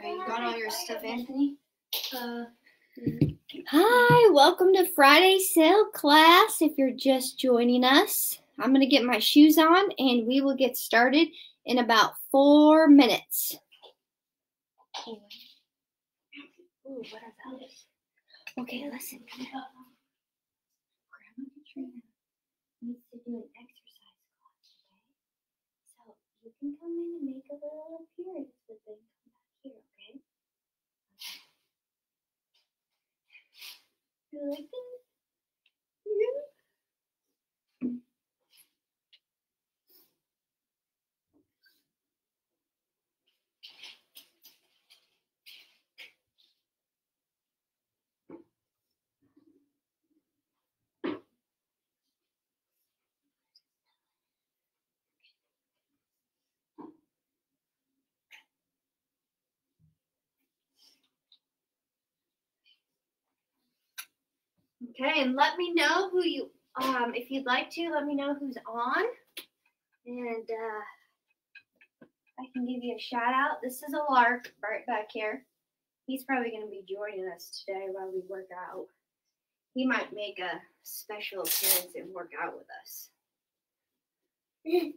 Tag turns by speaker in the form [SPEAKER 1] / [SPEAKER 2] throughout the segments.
[SPEAKER 1] Okay, you got all your stuff, Anthony?
[SPEAKER 2] Uh,
[SPEAKER 1] Hi, welcome to Friday SAIL class. If you're just joining us, I'm going to get my shoes on and we will get started in about four minutes. Ooh, what are those? Okay, listen. Grandma Katrina needs to do an exercise class, okay? So you can come in and make a little appearance, but then come back here, okay? You like that? Yeah. Okay, and let me know who you um if you'd like to, let me know who's on. And uh I can give you a shout out. This is Alaric right back here. He's probably gonna be joining us today while we work out. He might make a special appearance and work out with us. Can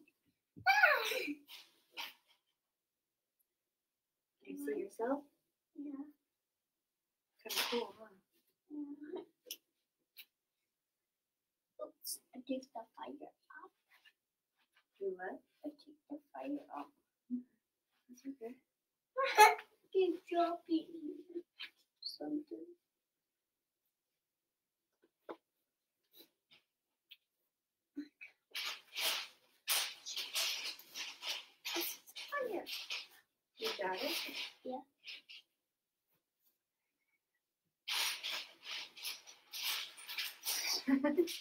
[SPEAKER 1] you see yourself?
[SPEAKER 2] yeah.
[SPEAKER 1] Kind of cool, huh?
[SPEAKER 2] Oops, I take the fire off.
[SPEAKER 1] Do what?
[SPEAKER 2] I take the fire off.
[SPEAKER 1] That's okay.
[SPEAKER 2] Keep dropping something. Fire.
[SPEAKER 1] You got it?
[SPEAKER 2] Yeah.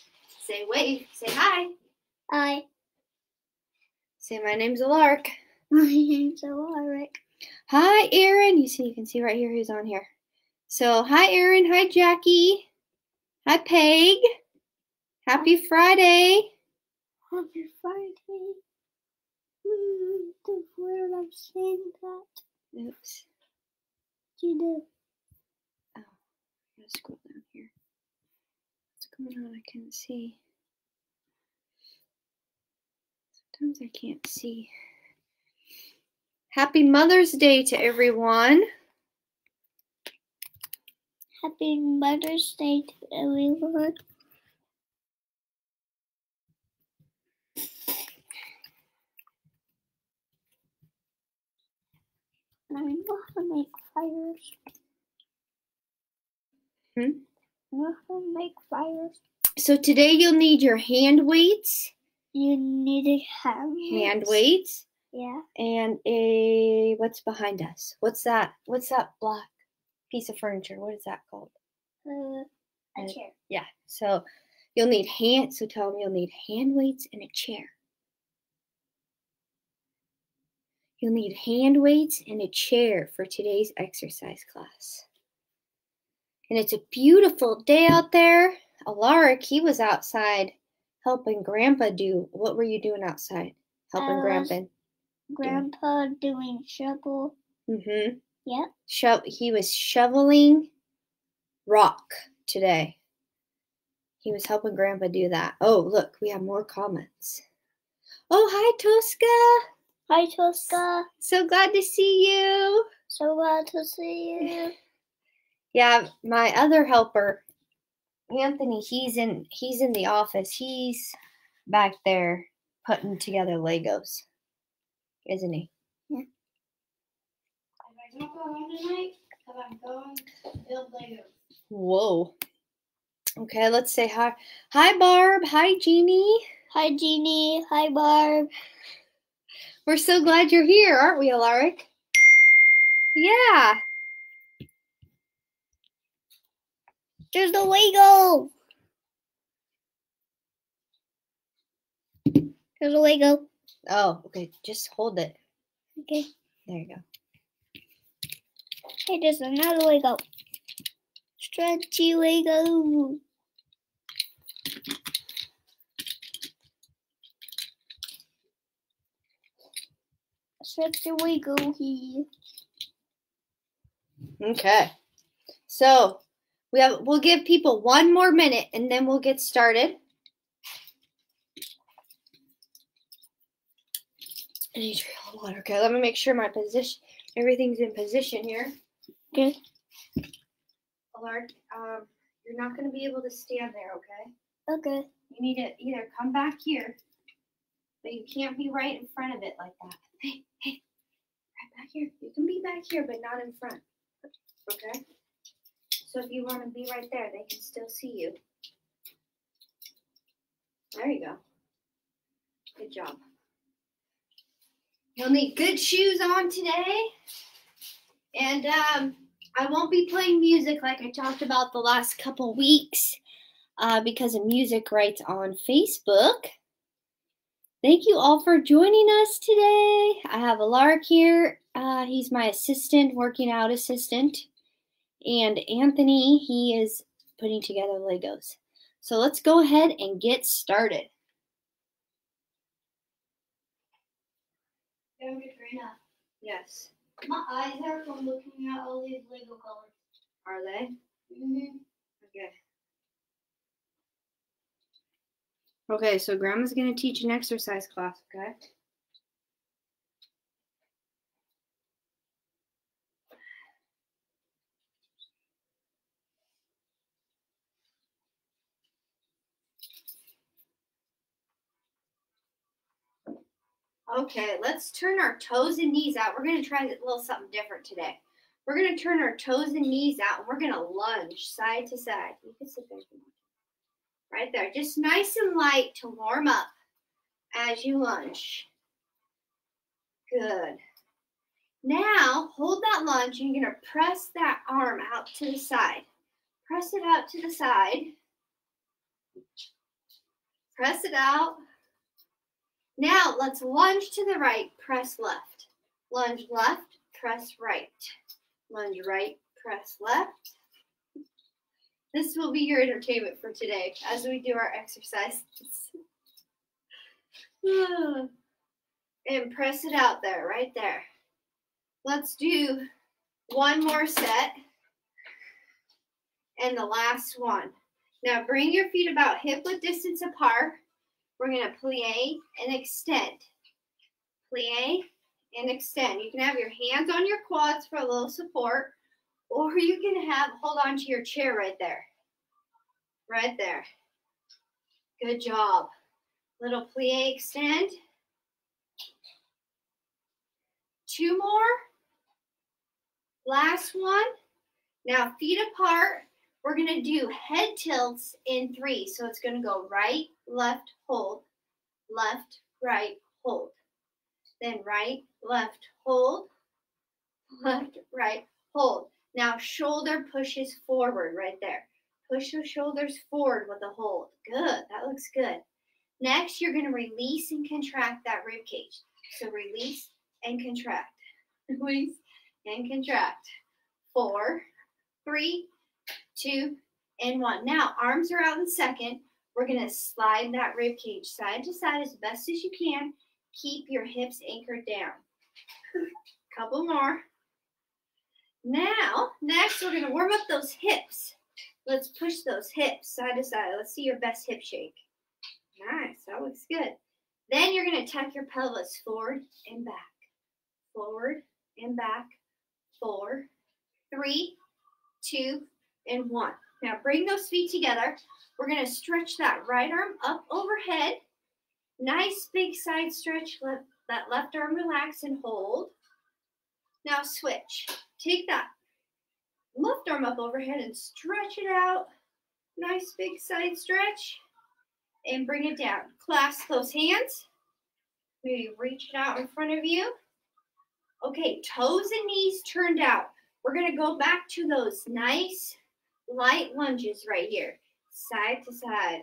[SPEAKER 1] Say wave. Say hi.
[SPEAKER 2] Hi,
[SPEAKER 1] Say my name's Alaric.
[SPEAKER 2] my name's Alaric.
[SPEAKER 1] Hi, Aaron. You see, you can see right here who's on here. So, hi, Aaron. Hi, Jackie. Hi, Peg. Happy Friday.
[SPEAKER 2] Happy Friday. Hmm, the word I'm saying that.
[SPEAKER 1] Oops.
[SPEAKER 2] You know.
[SPEAKER 1] Gotta scroll down here. What's going on? I can't see. Sometimes I can't see. Happy Mother's Day to everyone.
[SPEAKER 2] Happy Mother's Day to everyone. I know how to make fires.
[SPEAKER 1] Hmm?
[SPEAKER 2] I know how to make fires.
[SPEAKER 1] So today you'll need your hand weights,
[SPEAKER 2] You need a hand.
[SPEAKER 1] hand weights,
[SPEAKER 2] Yeah.
[SPEAKER 1] and a what's behind us? What's that? What's that black piece of furniture? What is that called?
[SPEAKER 2] Uh, a
[SPEAKER 1] Uh,
[SPEAKER 2] chair.
[SPEAKER 1] Yeah. So you'll need hand. So tell them you'll need hand weights and a chair. You'll need hand weights and a chair for today's exercise class. And it's a beautiful day out there. Alaric, he was outside helping Grandpa do. What were you doing outside? Helping
[SPEAKER 2] Uh,
[SPEAKER 1] Grandpa.
[SPEAKER 2] Grandpa doing shovel.
[SPEAKER 1] Mm-hmm.
[SPEAKER 2] Yeah.
[SPEAKER 1] Sho- he was shoveling rock today. He was helping Grandpa do that. Oh, look, we have more comments. Oh, hi, Tosca.
[SPEAKER 2] Hi, Tosca.
[SPEAKER 1] So glad to see you.
[SPEAKER 2] So glad to see you.
[SPEAKER 1] Yeah, my other helper, Anthony, he's in he's in the office. He's back there putting together Legos. Isn't he?
[SPEAKER 3] If I don't go home tonight, because I'm going build Legos.
[SPEAKER 1] Whoa. Okay, let's say hi. Hi, Barb. Hi, Jeannie.
[SPEAKER 2] Hi, Jeannie. Hi, Barb.
[SPEAKER 1] We're so glad you're here, aren't we, Alaric? Yeah.
[SPEAKER 2] There's the Lego. There's a Lego.
[SPEAKER 1] Oh, okay. Just hold it.
[SPEAKER 2] Okay.
[SPEAKER 1] There you go.
[SPEAKER 2] Hey, there's another Lego. Stretchy Lego. Stretchy Lego here.
[SPEAKER 1] Okay. So we have we'll give people one more minute and then we'll get started. I need to drink water. Okay, let me make sure my position everything's in position here.
[SPEAKER 2] Okay.
[SPEAKER 1] Alert, um, you're not gonna be able to stand there, okay?
[SPEAKER 2] Okay.
[SPEAKER 1] You need to either come back here, but you can't be right in front of it like that. Hey, hey, right back here. You can be back here, but not in front. Okay? So if you want to be right there, they can still see you. There you go. Good job. You'll need good shoes on today. And um, I won't be playing music like I talked about the last couple weeks uh, because of music rights on Facebook. Thank you all for joining us today. I have Alaric here. Uh, he's my assistant, working out assistant. And Anthony, he is putting together Legos. So let's go ahead and get started. Yes.
[SPEAKER 3] my eyes hurt from looking at all these Lego colors.
[SPEAKER 1] Are they?
[SPEAKER 3] Mm-hmm.
[SPEAKER 1] Okay. Okay, so Grandma's going to teach an exercise class, okay? Okay, let's turn our toes and knees out. We're going to try a little something different today. We're going to turn our toes and knees out and we're going to lunge side to side. You can sit there. Right there. Just nice and light to warm up as you lunge. Good. Now, hold that lunge and you're going to press that arm out to the side. Press it out to the side. Press it out. Now, let's lunge to the right, press left. Lunge left, press right. Lunge right, press left. This will be your entertainment for today as we do our exercises. and press it out there, right there. Let's do one more set and the last one. Now bring your feet about hip width distance apart. We're going to plie and extend. Plie and extend. You can have your hands on your quads for a little support, or you can have hold on to your chair right there. Right there. Good job. Little plie extend. Two more. Last one. Now feet apart. We're going to do head tilts in three. So it's going to go right, left, hold, left, right, hold. Then right, left, hold, left, right, hold. Now shoulder pushes forward right there. Push the shoulders forward with a hold. Good. That looks good. Next, you're going to release and contract that rib cage. So release and contract. Release and contract. Four, three, two, and one. Now, arms are out in second. We're going to slide that rib cage side to side as best as you can. Keep your hips anchored down. Couple more. Now, next, we're going to warm up those hips. Let's push those hips side to side. Let's see your best hip shake. Nice. That looks good. Then you're going to tuck your pelvis forward and back. Forward and back. Four, three, two, and one. Now bring those feet together. We're going to stretch that right arm up overhead. Nice big side stretch. Let that left arm relax and hold. Now switch. Take that left arm up overhead and stretch it out. Nice big side stretch. And bring it down. Clasp those hands. Maybe reach it out in front of you. Okay, toes and knees turned out. We're going to go back to those nice light lunges right here, side to side.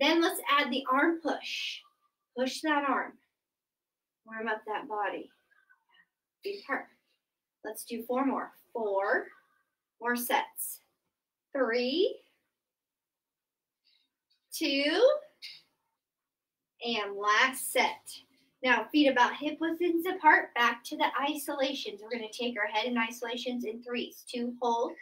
[SPEAKER 1] Then let's add the arm push. Push that arm. Warm up that body. Big part. Let's do four more. Four more sets. Three, two, and last set. Now, feet about hip width apart, back to the isolations. We're going to take our head in isolations in threes. Two, hold,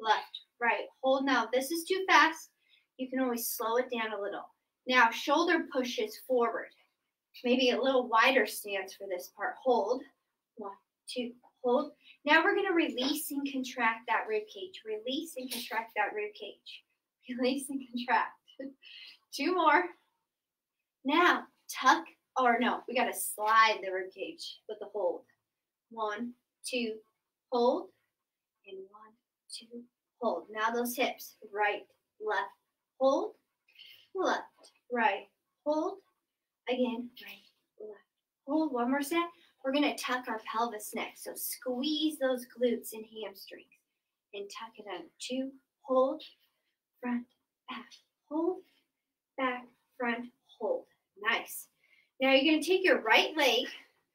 [SPEAKER 1] left, right, hold. Now, this is too fast, you can always slow it down a little. Now, shoulder pushes forward. Maybe a little wider stance for this part. Hold, one, two, hold. Now we're going to release and contract that rib cage. Release and contract that rib cage. Release and contract. Two more. Now, tuck, or no, we got to slide the rib cage with the hold. One, two, hold, and one, two, hold. Now those hips, right, left, hold, left, right, hold, again, right, left, hold. One more set. We're going to tuck our pelvis next. So squeeze those glutes and hamstrings and tuck it under. Two, hold, front, back, hold, back, front, hold. Nice. Now you're going to take your right leg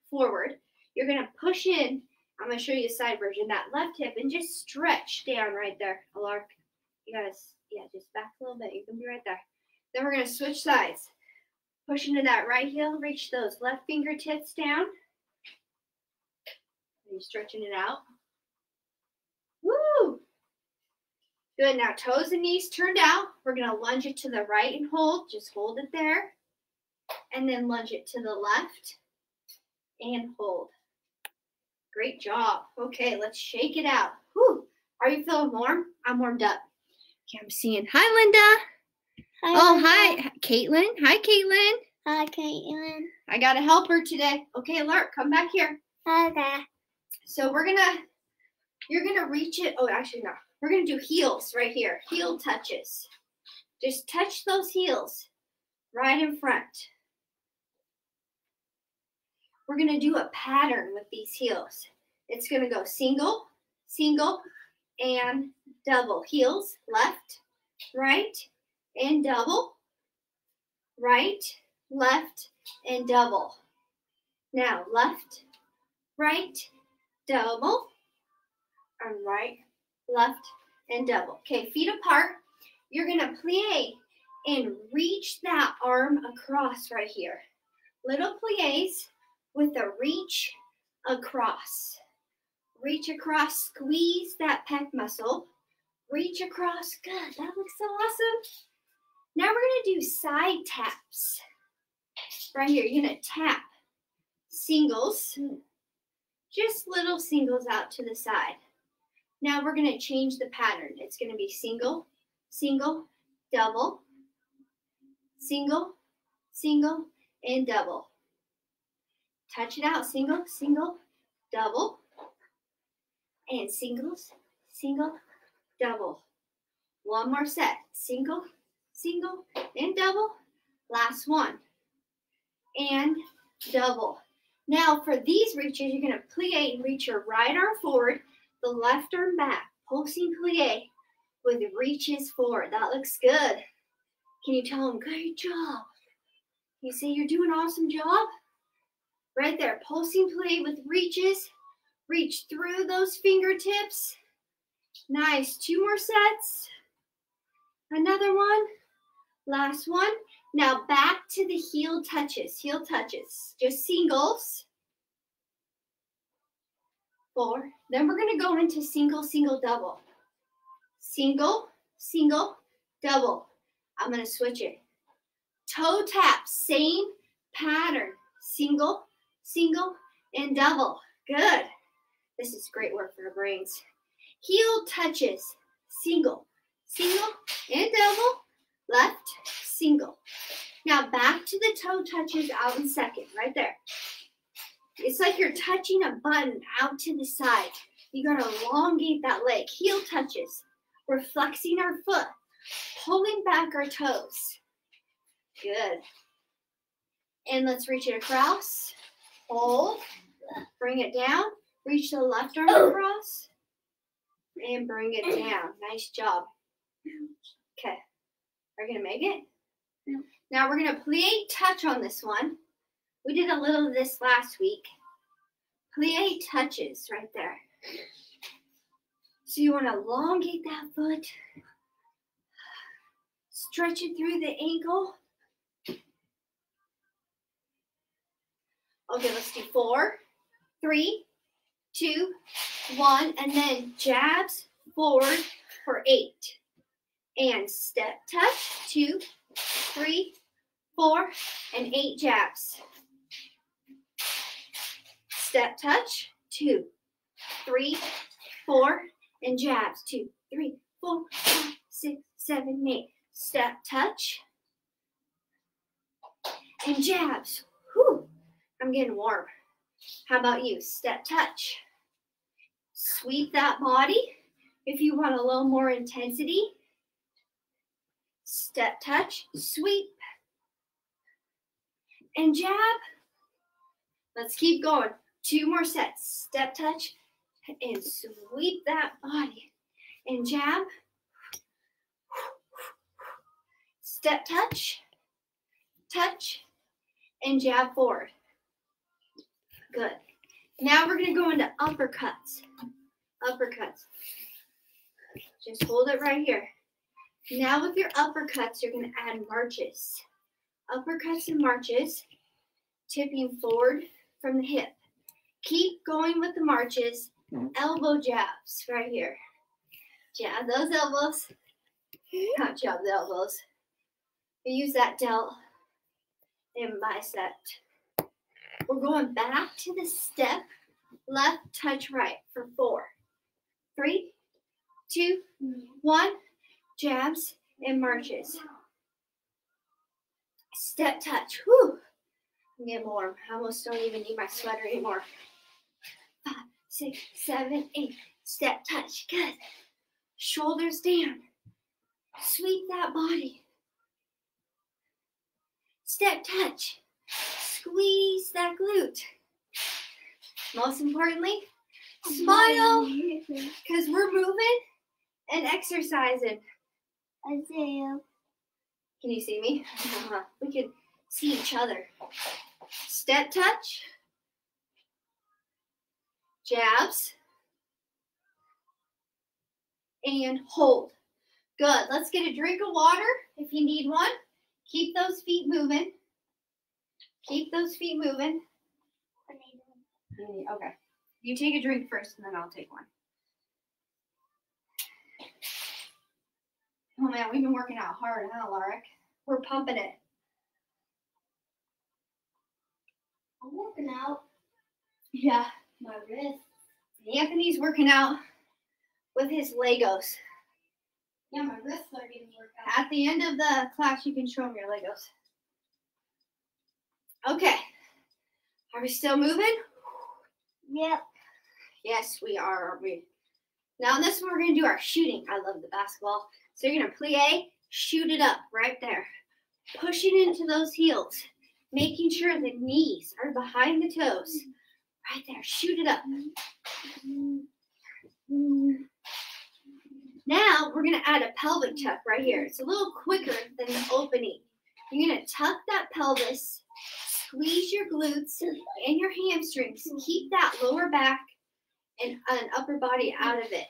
[SPEAKER 1] forward. You're going to push in. I'm going to show you a side version. That left hip and just stretch down right there. Alaric. You to, yeah, just back a little bit. You can be right there. Then we're going to switch sides. Push into that right heel. Reach those left fingertips down. Are you stretching it out? Woo! Good. Now toes and knees turned out. We're going to lunge it to the right and hold. Just hold it there. And then lunge it to the left and hold. Great job. Okay, let's shake it out. Whew. Are you feeling warm? I'm warmed up. Okay, I'm seeing. Hi, Linda.
[SPEAKER 2] Hi,
[SPEAKER 1] oh,
[SPEAKER 2] Linda.
[SPEAKER 1] hi, Caitlin. Hi, Caitlin.
[SPEAKER 2] Hi, Caitlin.
[SPEAKER 1] I got to help her today. Okay, Lark, come back here.
[SPEAKER 2] Okay.
[SPEAKER 1] So we're gonna, you're gonna reach it. Oh, actually no. We're gonna do heels right here. Heel touches. Just touch those heels right in front. We're gonna do a pattern with these heels. It's gonna go single, single, and double. Heels, left, right, and double. Right, left, and double. Now, left, right, double, and right, left, and double. Okay, feet apart. You're gonna plie and reach that arm across right here. Little plies with a reach across. Reach across, squeeze that pec muscle. Reach across, good, that looks so awesome. Now we're gonna do side taps. Right here, you're gonna tap singles, just little singles out to the side. Now we're gonna change the pattern. It's gonna be single, single, double, single, single, and double. Touch it out, single, single, double, and singles, single, double. One more set, single, single, and double. Last one, and double. Now for these reaches, you're gonna plie and reach your right arm forward, the left arm back, pulsing plie with reaches forward. That looks good. Can you tell them, great job? You say you're doing an awesome job? Right there, pulsing plie with reaches. Reach through those fingertips. Nice, two more sets. Another one. Last one. Now back to the heel touches. Heel touches. Just singles. Four. Then we're going to go into single, single, double. Single, single, double. I'm going to switch it. Toe tap, same pattern. Single, single, and double. Good. This is great work for our brains. Heel touches. Single, single, and double. Left, single. Now back to the toe touches out in second, right there. It's like you're touching a button out to the side. You gotta elongate that leg. Heel touches. We're flexing our foot, pulling back our toes. Good. And let's reach it across. Hold. Bring it down. Reach the left arm oh. across. And bring it down. Nice job. Okay. Are you gonna make it?
[SPEAKER 2] Yeah.
[SPEAKER 1] Now we're gonna plie touch on this one. We did a little of this last week. Plie touches right there. So you want to elongate that foot, stretch it through the ankle. Okay, let's do four, three, two, one, and then jabs forward for eight. And step touch, two, three, four, and eight jabs. Step touch, two, three, four, and jabs, two, three, four, five, six, seven, eight. Step touch, and jabs. Whew, I'm getting warm. How about you? Step touch. Sweep that body if you want a little more intensity. Step touch, sweep, and jab. Let's keep going. Two more sets. Step touch and sweep that body. And jab. Step touch, touch, and jab forward. Good. Now we're going to go into uppercuts. Uppercuts. Just hold it right here. Now with your uppercuts, you're going to add marches. Uppercuts and marches, tipping forward from the hip. Keep going with the marches. Elbow jabs right here. Jab those elbows. Not jab the elbows. We use that delt and bicep. We're going back to the step, left, touch right for four, three, two, one, jabs and marches. Step touch. Whew. I'm getting warm. I almost don't even need my sweater anymore. Five, six, seven, eight. Step touch. Good. Shoulders down. Sweep that body. Step touch. Squeeze that glute. Most importantly, mm-hmm. smile because we're moving and exercising.
[SPEAKER 2] Isaiah.
[SPEAKER 1] Can you see me? we can see each other. Step touch. Jabs. And hold. Good. Let's get a drink of water if you need one. Keep those feet moving. Keep those feet moving. Okay. You take a drink first and then I'll take one. Oh man, we've been working out hard, huh, Larrick? We're pumping it.
[SPEAKER 2] I'm working out
[SPEAKER 1] Yeah.
[SPEAKER 2] my wrist.
[SPEAKER 1] Anthony's working out with his Legos.
[SPEAKER 3] Yeah, my wrists are getting worked out.
[SPEAKER 1] At the end of the class, you can show him your Legos. Okay. Are we still moving?
[SPEAKER 2] Yep.
[SPEAKER 1] Yes, we are, we? Now, in this one, we're going to do our shooting. I love the basketball. So you're to plie, shoot it up right there. Pushing into those heels. Making sure the knees are behind the toes. Right there. Shoot it up. Now, we're going to add a pelvic tuck right here. It's a little quicker than the opening. You're to tuck that pelvis, squeeze your glutes and your hamstrings. Keep that lower back and an upper body out of it.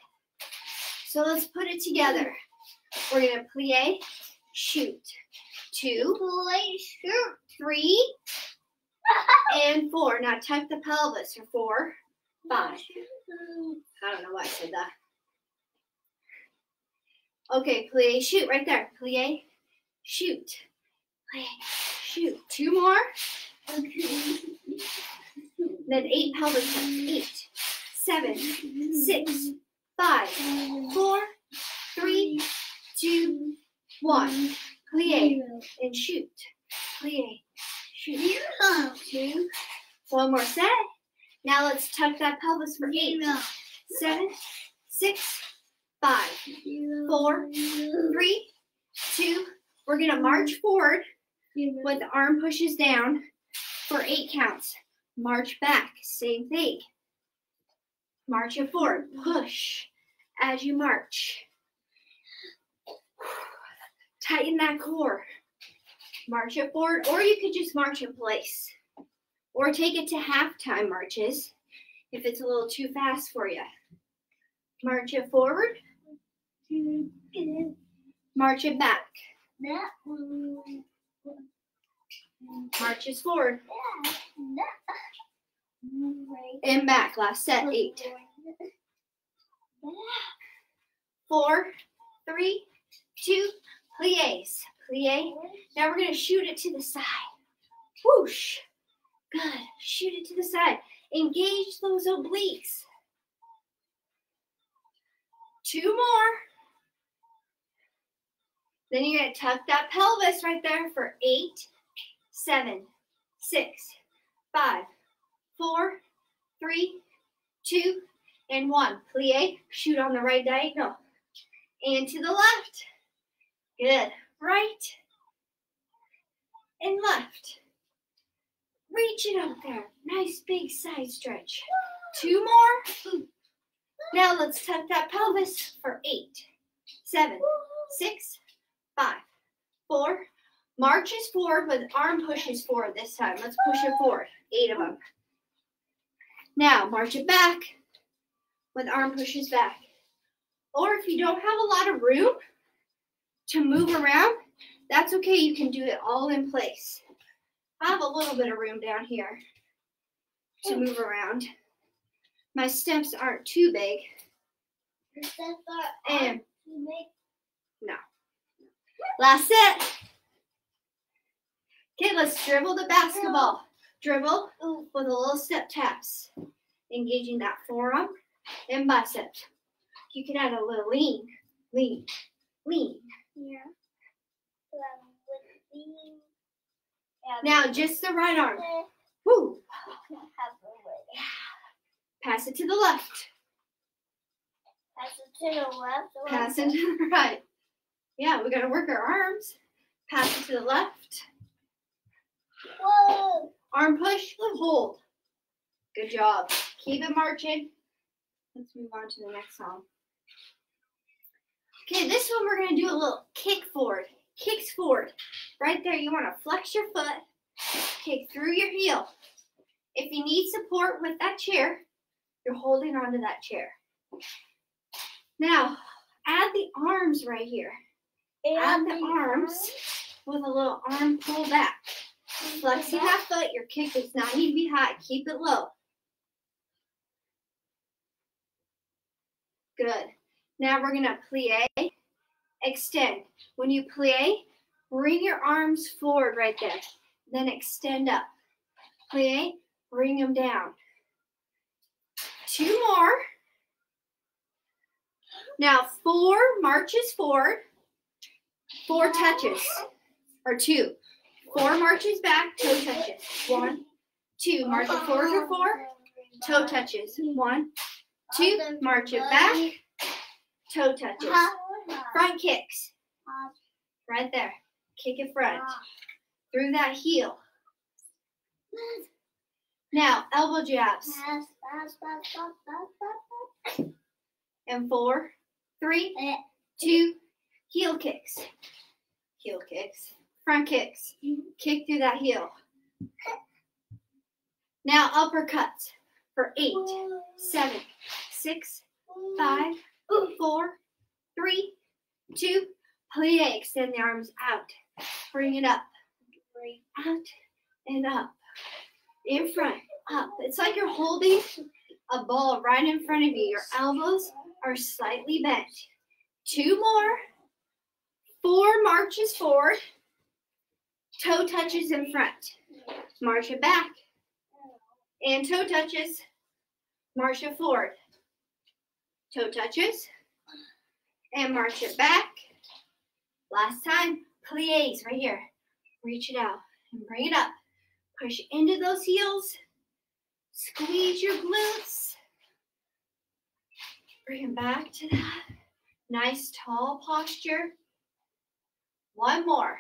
[SPEAKER 1] So let's put it together. We're gonna plie, shoot. Two,
[SPEAKER 2] Play shoot.
[SPEAKER 1] three, and four. Now tuck the pelvis for four, five. I don't know why I said that. Okay, plie, shoot right there. Plie, shoot. Plie, shoot. Two more. Then eight pelvic. Eight, seven, six, five, four, three, two, one. Plie and shoot. Plie, shoot. Two. One more set. Now let's tuck that pelvis for eight, seven, six, five, four, three, two. We're gonna march forward with the arm pushes down for eight counts. March back, same thing. March it forward, push as you march. Tighten that core. March it forward, or you could just march in place. Or take it to halftime marches if it's a little too fast for you. March it forward, march it back.
[SPEAKER 2] That one.
[SPEAKER 1] Marches forward and back. Last set, eight. Four, three, two, plies. Plie. Now we're gonna shoot it to the side. Whoosh. Good. Shoot it to the side. Engage those obliques. Two more. Then you're gonna tuck that pelvis right there for eight, seven, six, five, four, three, two, and one. Plie. Shoot on the right diagonal. And to the left. Good. Right and left. Reach it out there. Nice big side stretch. Two more. Now let's tuck that pelvis for eight, seven, six, five, four. Marches forward with arm pushes forward this time. Let's push it forward. Eight of them. Now march it back with arm pushes back. Or if you don't have a lot of room to move around, that's okay. You can do it all in place. I have a little bit of room down here to move around. My steps aren't too big.
[SPEAKER 2] The steps are
[SPEAKER 1] And
[SPEAKER 2] too big.
[SPEAKER 1] last set. Okay, let's dribble the basketball. Dribble with a little step taps, engaging that forearm and bicep. You can add a little lean, lean, lean.
[SPEAKER 2] Yeah. With the- Yeah,
[SPEAKER 1] Now just the right arm. Woo.
[SPEAKER 2] have a way.
[SPEAKER 1] Pass it to the left.
[SPEAKER 2] Pass it to the left.
[SPEAKER 1] Pass it to the right. Yeah, we gotta work our arms. Pass it to the left.
[SPEAKER 2] Whoa!
[SPEAKER 1] Arm push, and hold. Good job. Keep it marching. Let's move on to the next song. Okay, this one we're gonna do a little kick forward. Kicks forward. Right there, you wanna flex your foot, kick through your heel. If you need support with that chair, you're holding onto that chair. Now, add the arms right here. Add the arms with a little arm pull back. Flexing that foot, your kick does not need to be high. Keep it low. Good. Now we're gonna plie, extend. When you plie, bring your arms forward right there. Then extend up. Plie, bring them down. Two more. Now four marches forward, four touches, or two. Four marches back, toe touches. One, two, march it forward for four, toe touches. One, two, march it back, toe touches. Front kicks, right there. Kick it front, through that heel. Now, elbow jabs. And four, three, two, heel kicks. Heel kicks. Front kicks. Kick through that heel. Now uppercuts for eight, seven, six, five, four, three, two, plie. Extend the arms out. Bring it up. Out and up. In front. Up. It's like you're holding a ball right in front of you. Your elbows are slightly bent. Two more. Four marches forward. Toe touches in front. March it back. And toe touches. March it forward. Toe touches. And march it back. Last time. Plies right here. Reach it out and bring it up. Push into those heels. Squeeze your glutes. Bring them back to that. Nice tall posture. One more.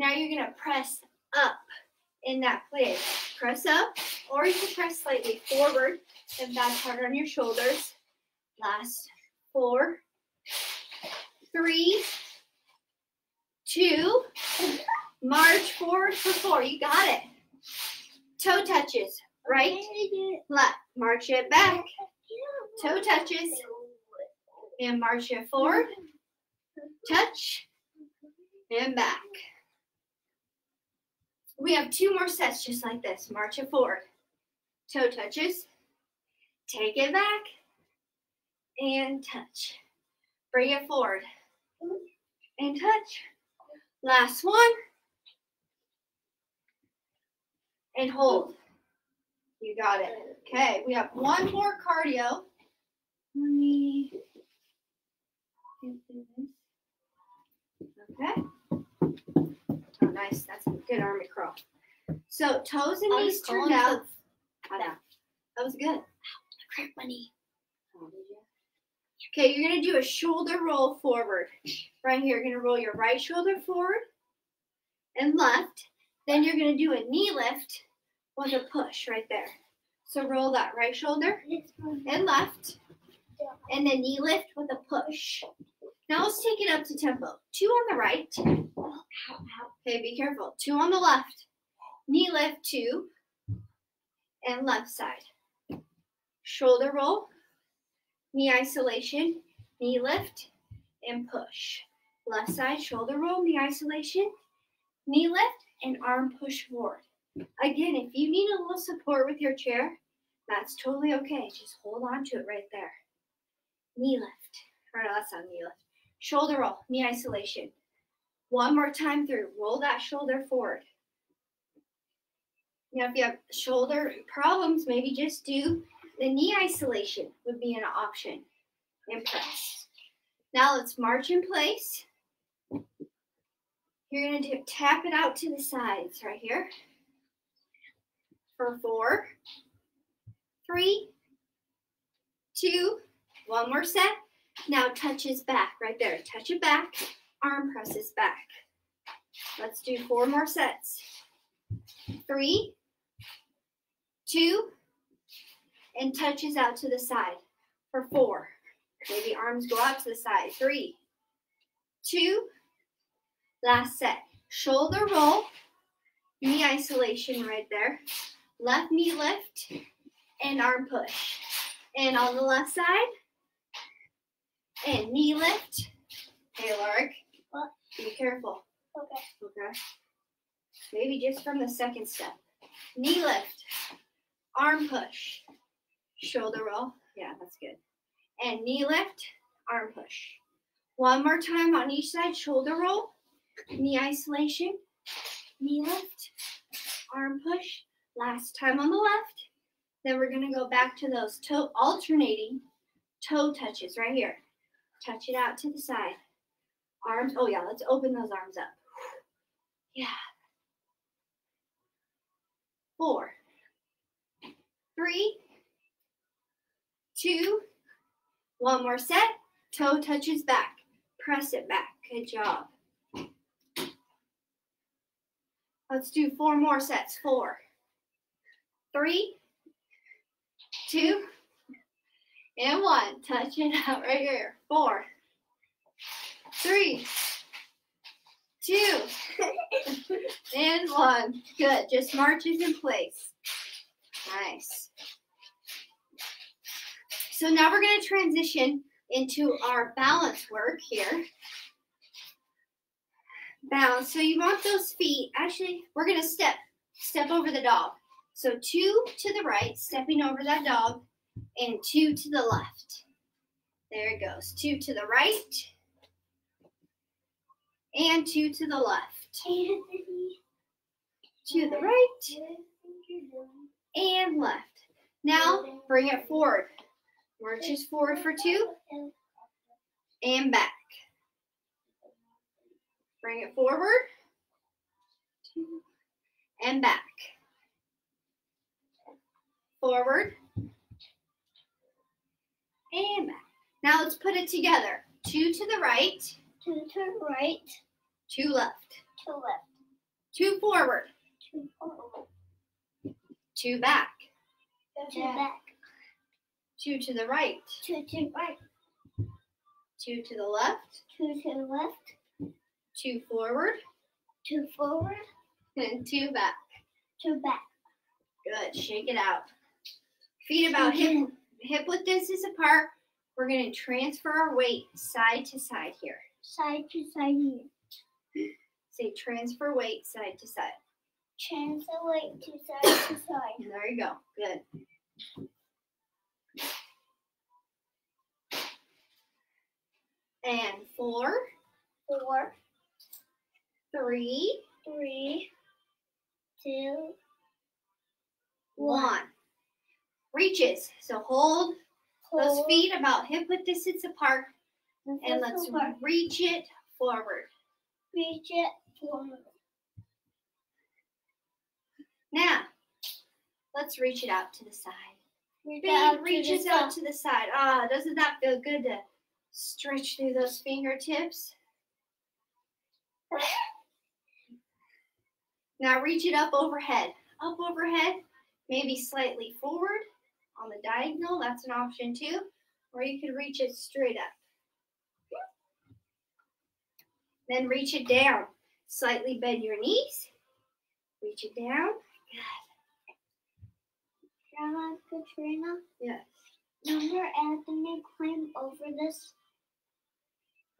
[SPEAKER 1] Now you're going to press up in that place. Press up, or you can press slightly forward if that's hard on your shoulders. Last four, three, two, march forward for four. You got it. Toe touches, right, left. March it back. Toe touches, and march it forward. Touch, and back. We have two more sets just like this. March it forward. Toe touches. Take it back. And touch. Bring it forward. And touch. Last one. And hold. You got it. Okay, we have one more cardio. Let me. Okay. Nice. That's a good army curl. So toes and knees turned out. I know. That was good.
[SPEAKER 2] Crack my knee.
[SPEAKER 1] Oh, okay, you're gonna do a shoulder roll forward. Right here, you're gonna roll your right shoulder forward and left. Then you're gonna do a knee lift with a push right there. So roll that right shoulder and left, and then knee lift with a push. Now let's take it up to tempo. Two on the right. Okay, be careful. Two on the left. Knee lift, two. And left side. Shoulder roll. Knee isolation. Knee lift. And push. Left side, shoulder roll, knee isolation. Knee lift and arm push forward. Again, if you need a little support with your chair, that's totally okay. Just hold on to it right there. Knee lift. Or no, that's not knee lift. Shoulder roll, knee isolation. One more time through. Roll that shoulder forward. Now, if you have shoulder problems, maybe just do the knee isolation would be an option. And press. Now let's march in place. You're gonna do tap it out to the sides right here. For four, three, two, one more set. Now touch touches back right there. Touch it back. Arm presses back. Let's do four more sets. Three, two, and touches out to the side for four. Maybe arms go out to the side. Three, two, last set. Shoulder roll, knee isolation right there. Left knee lift and arm push. And on the left side, and knee lift. Hey, Lark.
[SPEAKER 2] What?
[SPEAKER 1] Be careful.
[SPEAKER 2] Okay.
[SPEAKER 1] Okay. Maybe just from the second step. Knee lift, arm push, shoulder roll. Yeah, that's good. And knee lift, arm push. One more time on each side, shoulder roll, knee isolation, knee lift, arm push. Last time on the left. Then we're going to go back to those toe alternating toe touches right here. Touch it out to the side. Arms. Oh, yeah, let's open those arms up. Yeah. Four, three, two, one more set. Toe touches back. Press it back. Good job. Let's do four more sets. Four, three, two, and one. Touch it out right here. Four, three, two, and one. Good. Just marches in place. Nice. So now we're going to transition into our balance work here. Balance. So you want those feet. Actually, we're going to step step over the dog. So two to the right, stepping over that dog, and two to the left. There it goes. Two to the right, and two to the left. To the right and left. Now bring it forward. Marches forward for two and back. Bring it forward. Two and back. Forward and back. Now let's put it together. Two to the right,
[SPEAKER 2] To the right,
[SPEAKER 1] two left.
[SPEAKER 2] Two left,
[SPEAKER 1] Two forward,
[SPEAKER 2] to forward,
[SPEAKER 1] two back.
[SPEAKER 2] to back,
[SPEAKER 1] Two to the right,
[SPEAKER 2] to to right,
[SPEAKER 1] two to the left,
[SPEAKER 2] Two to the left,
[SPEAKER 1] two forward,
[SPEAKER 2] Two forward,
[SPEAKER 1] and two back.
[SPEAKER 2] to back.
[SPEAKER 1] Good. Shake it out. Feet about hip hip width distance apart. We're going to transfer our weight side to side here.
[SPEAKER 2] Side to side here.
[SPEAKER 1] Say transfer weight side to side.
[SPEAKER 2] Transfer weight to side to side.
[SPEAKER 1] There you go. Good. And four,
[SPEAKER 2] Four,
[SPEAKER 1] three,
[SPEAKER 2] three, two,
[SPEAKER 1] one. Reaches. So hold those feet about hip width distance apart
[SPEAKER 2] and
[SPEAKER 1] and let's
[SPEAKER 2] forward.
[SPEAKER 1] reach it forward.
[SPEAKER 2] reach it forward.
[SPEAKER 1] Now, let's reach it out to the side.
[SPEAKER 2] Reach to
[SPEAKER 1] reaches
[SPEAKER 2] side.
[SPEAKER 1] out to the side. Ah, doesn't that feel good to stretch through those fingertips? Now reach it up overhead. Up overhead, maybe slightly forward on the diagonal. That's an option too. Or you could reach it straight up. Then reach it down. Slightly bend your knees. Reach it down. Good.
[SPEAKER 2] Grandma Katrina,
[SPEAKER 1] Yes.
[SPEAKER 2] remember Anthony climbed over this?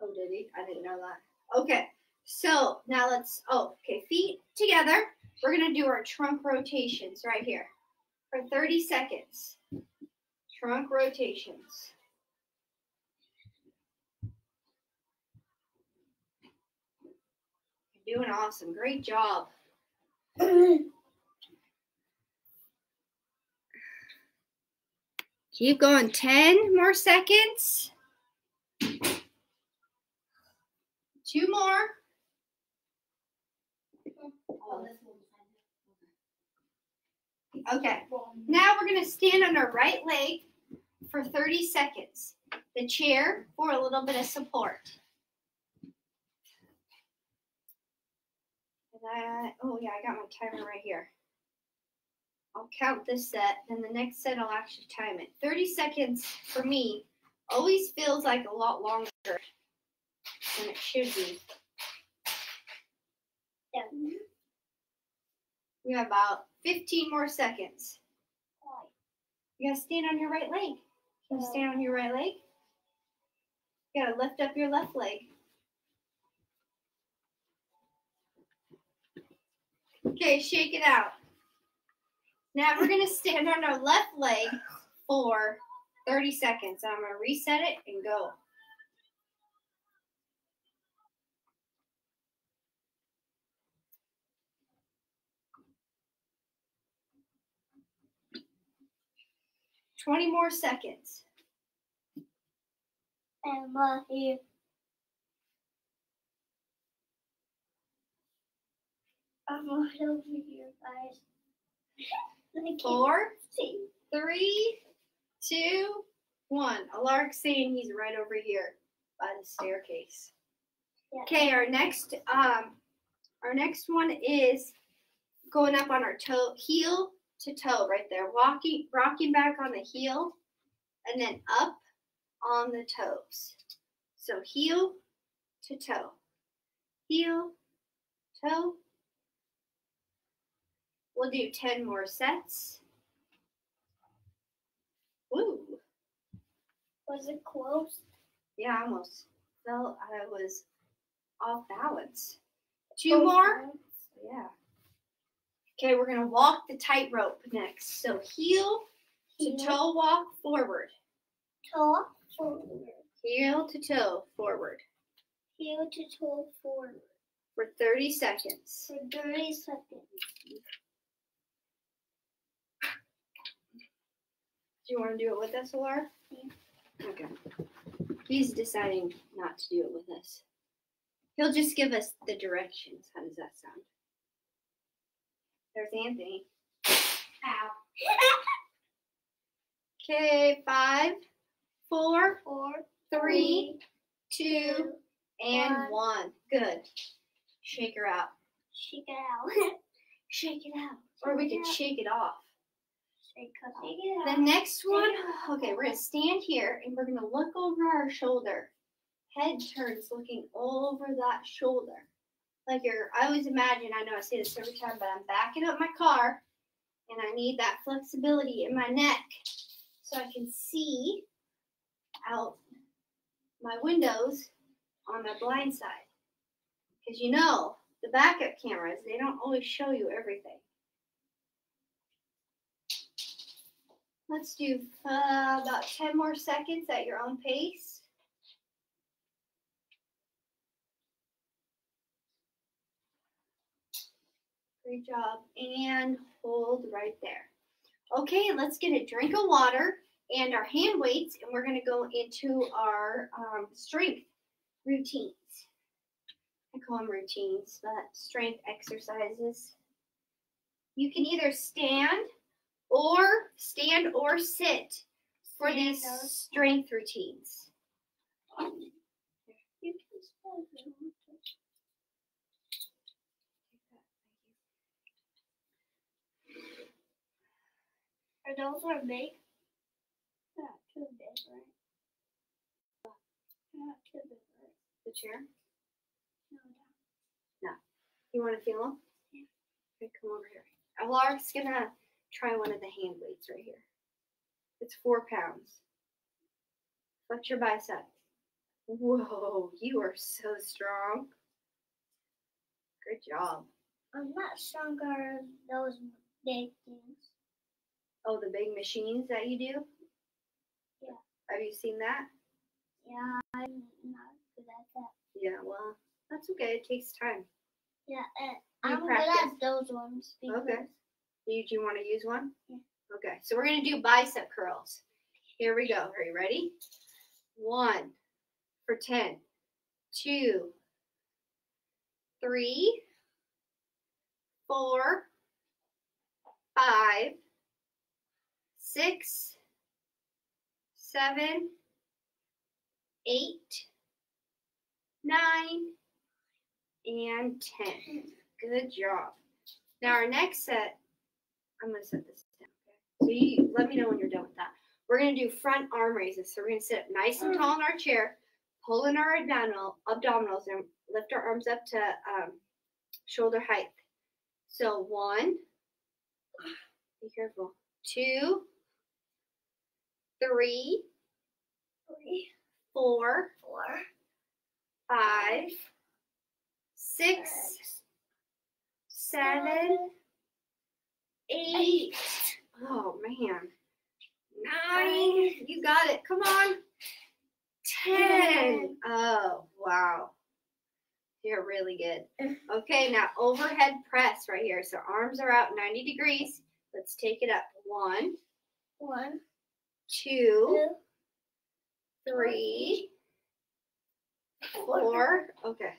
[SPEAKER 1] Oh, did he? I didn't know that. Okay, so now let's, oh, okay, feet together. We're gonna do our trunk rotations right here for 30 seconds. Trunk rotations. Doing awesome. Great job. Keep going. 10 more seconds. Two more. Okay. Now we're going to stand on our right leg for 30 seconds. The chair for a little bit of support. And I, oh yeah, I got my timer right here. I'll count this set, then the next set I'll actually time it. 30 seconds for me always feels like a lot longer than it should be. We have about 15 more seconds. You gotta stand on your right leg. Can you stand on your right leg? You gotta lift up your left leg. Okay, shake it out. Now we're gonna stand on our left leg for 30 seconds. I'm gonna reset it and go. Twenty more seconds.
[SPEAKER 2] And uh, here. I'm right over here, guys. I can't
[SPEAKER 1] Four,
[SPEAKER 2] see.
[SPEAKER 1] three, two, one. Alaric's saying he's right over here by the staircase.
[SPEAKER 2] Yeah.
[SPEAKER 1] Okay, our next um our next one is going up on our toe heel to toe right there. Walking rocking back on the heel and then up on the toes. So heel to toe. Heel, toe. We'll do 10 more sets. Woo.
[SPEAKER 2] Was it close?
[SPEAKER 1] Yeah, I almost felt I was off balance. Two more. Yeah. Okay, we're gonna walk the tightrope next. So heel to toe walk forward.
[SPEAKER 2] Toe forward.
[SPEAKER 1] Heel to toe forward
[SPEAKER 2] Heel to toe forward
[SPEAKER 1] for 30 seconds.
[SPEAKER 2] for 30 seconds.
[SPEAKER 1] Do you want to do it with us, Alaric? Okay. He's deciding not to do it with us. He'll just give us the directions. How does that sound? There's Anthony.
[SPEAKER 3] Ow.
[SPEAKER 1] Okay, five, four,
[SPEAKER 2] Four,
[SPEAKER 1] three, two, and
[SPEAKER 2] one.
[SPEAKER 1] one. Good. Shake her out.
[SPEAKER 2] Shake it out.
[SPEAKER 1] Shake it out. Or we could
[SPEAKER 2] Yeah.
[SPEAKER 1] shake it off.
[SPEAKER 2] Shake it out.
[SPEAKER 3] Take it
[SPEAKER 1] The next one, okay, we're gonna stand here and we're gonna look over our shoulder. Head turns looking over that shoulder. Like you're, I always imagine, I know I say this every time, but I'm backing up my car and I need that flexibility in my neck so I can see out my windows on my blind side. Because you know, the backup cameras, they don't always show you everything. Let's do uh, about 10 more seconds at your own pace. Great job. And hold right there. Okay, let's get a drink of water and our hand weights, and we're going to go into our um, strength routines. I call them routines, but strength exercises. You can either stand or stand or sit for these strength routines.
[SPEAKER 2] You can spell them. Are those are big? Not too big, right? Not too big, right?
[SPEAKER 1] The chair.
[SPEAKER 2] No, no.
[SPEAKER 1] You want to feel them?
[SPEAKER 2] Yeah.
[SPEAKER 1] Okay, come over here. Alaric's gonna try one of the hand weights right here. It's four pounds. Flex your bicep. Whoa, you are so strong. Good job.
[SPEAKER 2] I'm not stronger as those big things.
[SPEAKER 1] Oh, the big machines that you do?
[SPEAKER 2] Yeah.
[SPEAKER 1] Have you seen that?
[SPEAKER 2] Yeah, I'm not good at that.
[SPEAKER 1] Yeah, well, that's okay. It takes time.
[SPEAKER 2] Yeah, I'm
[SPEAKER 1] practice.
[SPEAKER 2] good at those ones.
[SPEAKER 1] Okay. Do you, want to use one?
[SPEAKER 2] Yeah.
[SPEAKER 1] Okay, so we're going to do bicep curls. Here we go. Are you ready? One for 10, two, three, four, five, six, seven, eight, nine, and 10. Good job. Now our next set, I'm gonna set this down. Okay. So you let me know when you're done with that. We're gonna do front arm raises. So we're gonna sit up nice and tall in our chair, pull in our abdominal abdominals, and lift our arms up to um, shoulder height. So one, be careful. Two, three,
[SPEAKER 2] three,
[SPEAKER 1] four,
[SPEAKER 2] four,
[SPEAKER 1] five, six, seven, eight. Oh man. Nine. You got it. Come on. Ten. Oh wow. You're really good. Okay, now overhead press right here. So arms are out 90 degrees. Let's take it up. One,
[SPEAKER 2] one,
[SPEAKER 1] two,
[SPEAKER 2] two,
[SPEAKER 1] three, four. Okay.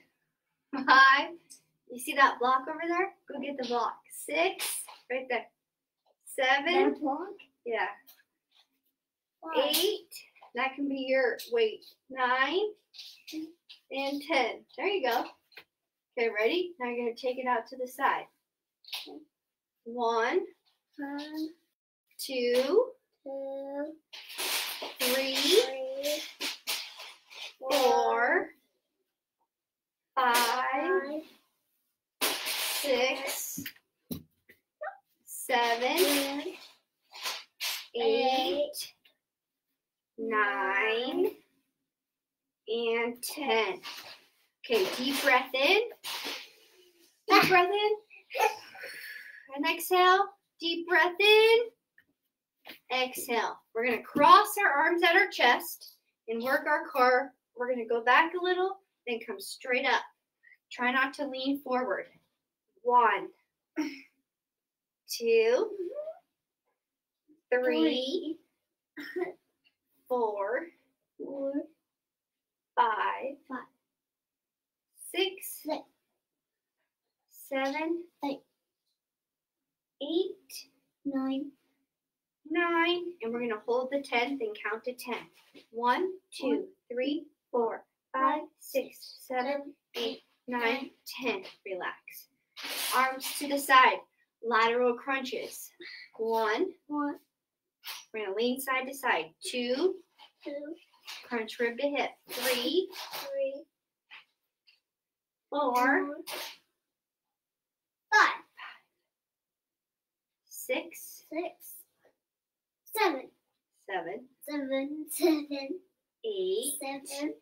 [SPEAKER 1] Five. You see that block over there? Go get the block. Six. Right there. Seven. Yeah. Eight. That can be your weight. Nine. And ten. There you go. Okay, ready? Now you're going to take it out to the side. One,
[SPEAKER 2] one,
[SPEAKER 1] two,
[SPEAKER 2] two,
[SPEAKER 1] three,
[SPEAKER 2] three,
[SPEAKER 1] four, five,
[SPEAKER 2] five,
[SPEAKER 1] six, seven, eight, nine, and ten. Okay, deep breath in. Deep breath in. And exhale. Deep breath in. Exhale. We're going to cross our arms at our chest and work our core. We're going to go back a little, then come straight up. Try not to lean forward. One, two, three, four,
[SPEAKER 2] four,
[SPEAKER 1] five,
[SPEAKER 2] Five.
[SPEAKER 1] six,
[SPEAKER 2] Six.
[SPEAKER 1] seven,
[SPEAKER 2] Eight.
[SPEAKER 1] eight,
[SPEAKER 2] nine,
[SPEAKER 1] nine, and we're gonna hold the tenth and count to ten. One, two, three, four, five, six, seven, eight, nine, ten. Relax. Arms to the side. Lateral crunches. One.
[SPEAKER 2] one,
[SPEAKER 1] We're gonna lean side to side. Two.
[SPEAKER 2] two,
[SPEAKER 1] Crunch rib to hip. Three,
[SPEAKER 2] three,
[SPEAKER 1] four,
[SPEAKER 2] four, five,
[SPEAKER 1] six,
[SPEAKER 2] six, seven,
[SPEAKER 1] seven,
[SPEAKER 2] seven, seven,
[SPEAKER 1] eight,
[SPEAKER 2] seven,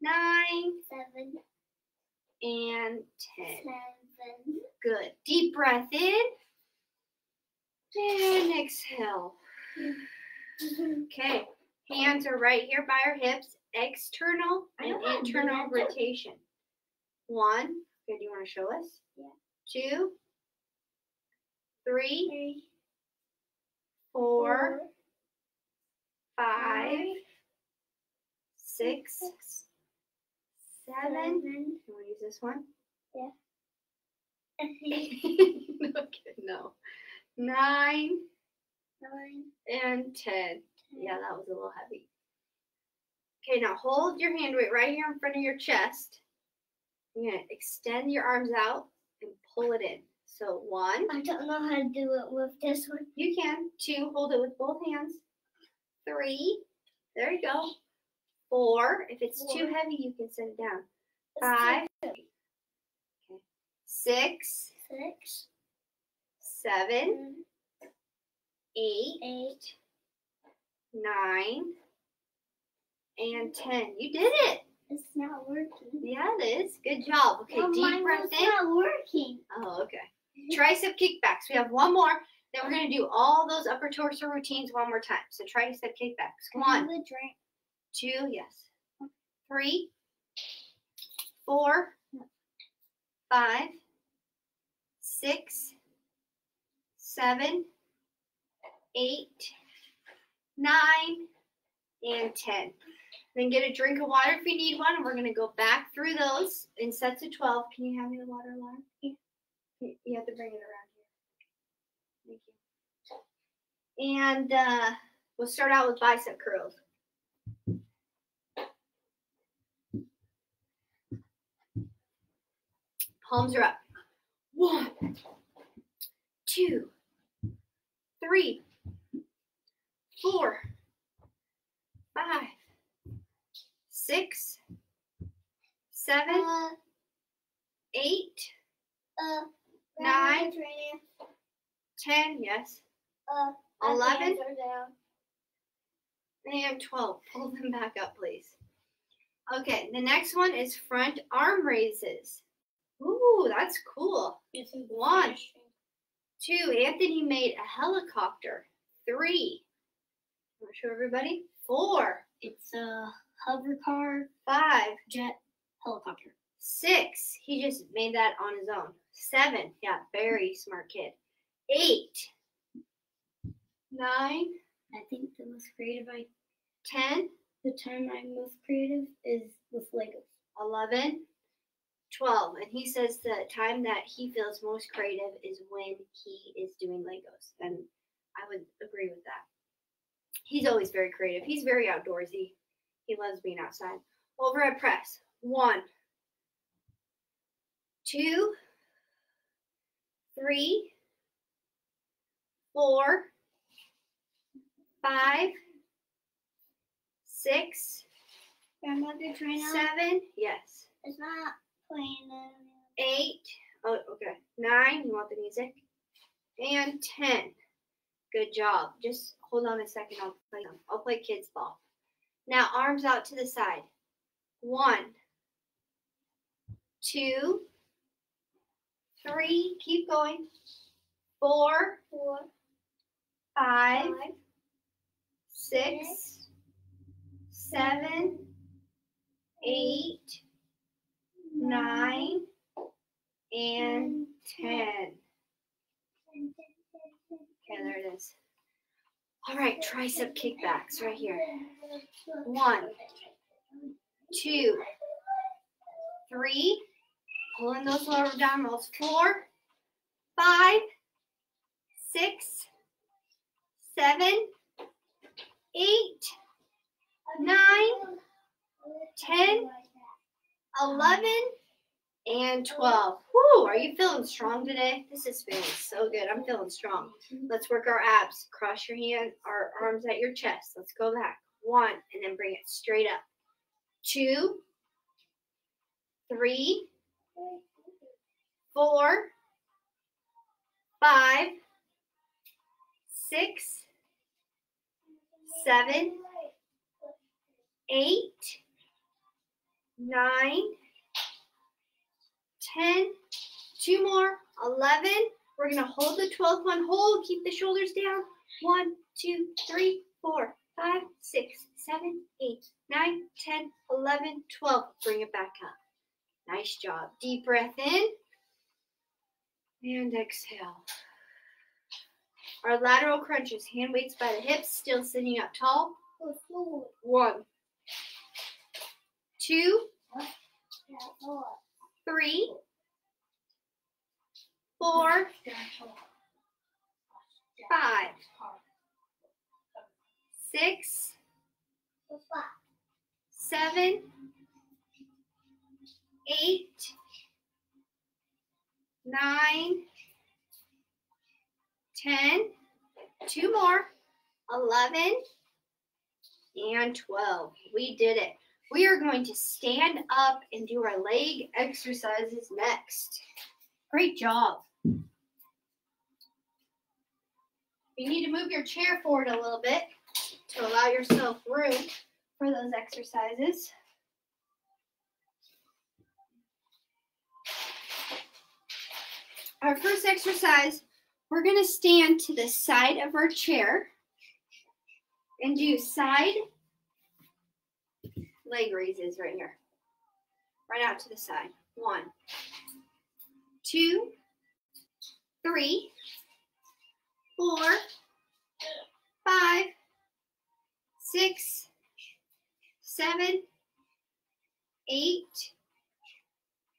[SPEAKER 1] nine,
[SPEAKER 2] seven,
[SPEAKER 1] and 10.
[SPEAKER 2] Seven.
[SPEAKER 1] Good. Deep breath in and exhale. Okay. Hands are right here by our hips. External and
[SPEAKER 2] know how to do
[SPEAKER 1] internal rotation. One. Okay, do you want to show us?
[SPEAKER 2] Yeah.
[SPEAKER 1] Two. Three.
[SPEAKER 2] Three.
[SPEAKER 1] Four. Five. Six. Seven. You want to use this one?
[SPEAKER 2] eight,
[SPEAKER 1] okay, no. Nine
[SPEAKER 2] nine,
[SPEAKER 1] and ten. Yeah, that was a little heavy. Okay, now hold your hand weight right here in front of your chest. You're gonna extend your arms out and pull it in. So one,
[SPEAKER 2] I don't know how to do it with this one.
[SPEAKER 1] you can. Two, hold it with both hands. Three, there you go. Four, if it's too heavy, you can set it down. Five, six,
[SPEAKER 2] Six,
[SPEAKER 1] seven,
[SPEAKER 2] seven,
[SPEAKER 1] eight,
[SPEAKER 2] eight,
[SPEAKER 1] nine, and mm-hmm. ten. You did it.
[SPEAKER 2] It's not working.
[SPEAKER 1] Yeah, it is. Good job. Okay,
[SPEAKER 2] Well,
[SPEAKER 1] deep breath in.
[SPEAKER 2] not working.
[SPEAKER 1] Oh, okay. Tricep kickbacks. We have one more. Then we're gonna do all those upper torso routines one more time. So tricep kickbacks.
[SPEAKER 2] Can I have
[SPEAKER 1] One, two, yes. Three, four, five, six, seven, eight, nine, and ten. Then get a drink of water if you need one. We're gonna go back through those in sets of twelve. Can you hand me the water, Lauren?
[SPEAKER 2] Yeah.
[SPEAKER 1] You you have to bring it around here. Thank you. And uh, we'll start out with bicep curls. Palms are up. One, two, three, four, five, six, seven, eight, Nine. Ten, yes, Eleven. and 12. Pull them back up, please. Okay, the next one is front arm raises. Ooh, that's cool. One. Two, Anthony made a helicopter. Three, want to show everybody? Four,
[SPEAKER 2] It's a hover car,
[SPEAKER 1] five,
[SPEAKER 2] jet, helicopter.
[SPEAKER 1] six, he just made that on his own. Seven, yeah, very smart kid. Eight, nine,
[SPEAKER 2] I think the most creative I,
[SPEAKER 1] ten,
[SPEAKER 2] the time I'm most creative is with Legos.
[SPEAKER 1] 11, 12. And he says the time that he feels most creative is when he is doing Legos. And I would agree with that. He's always very creative. He's very outdoorsy. He loves being outside. Overhead press. One, two, three, four, five, six,
[SPEAKER 2] Grandmother trainer
[SPEAKER 1] seven. Yes.
[SPEAKER 2] is not playing it.
[SPEAKER 1] eight, oh, okay, nine, you want the music, and ten. Good job. Just hold on a second. I'll play them. I'll play kids ball. Now arms out to the side. One, two, three. Keep going. Four,
[SPEAKER 2] Four,
[SPEAKER 1] five,
[SPEAKER 2] five,
[SPEAKER 1] six, seven, eight, nine, and ten. Okay, there it is. All right, tricep kickbacks right here. One, two, three. Pulling those lower abdominals. Four, five, six, seven, eight, nine, ten, eleven, and 12. Woo, are you feeling strong today? This is feeling so good. I'm feeling strong. Let's work our abs. Cross your hand, our arms at your chest. Let's go back. One, and then bring it straight up. Two, three, four, five, six, seven, eight, nine, 10, two more, 11. We're going to hold the 12th one. Hold, keep the shoulders down. One, two, three, four, five, six, seven, eight, nine, 10, 11, 12. Bring it back up. Nice job. Deep breath in and exhale. Our lateral crunches, hand weights by the hips, still sitting up tall. One, two, three, four, five, six, seven, eight, nine, ten, two more, eleven, and twelve. We did it. We are going to stand up and do our leg exercises next. Great job. You need to move your chair forward a little bit to allow yourself room for those exercises. Our first exercise, we're going to stand to the side of our chair and do side leg raises right here. Right out to the side. One, two, three, four, five, six, seven, eight,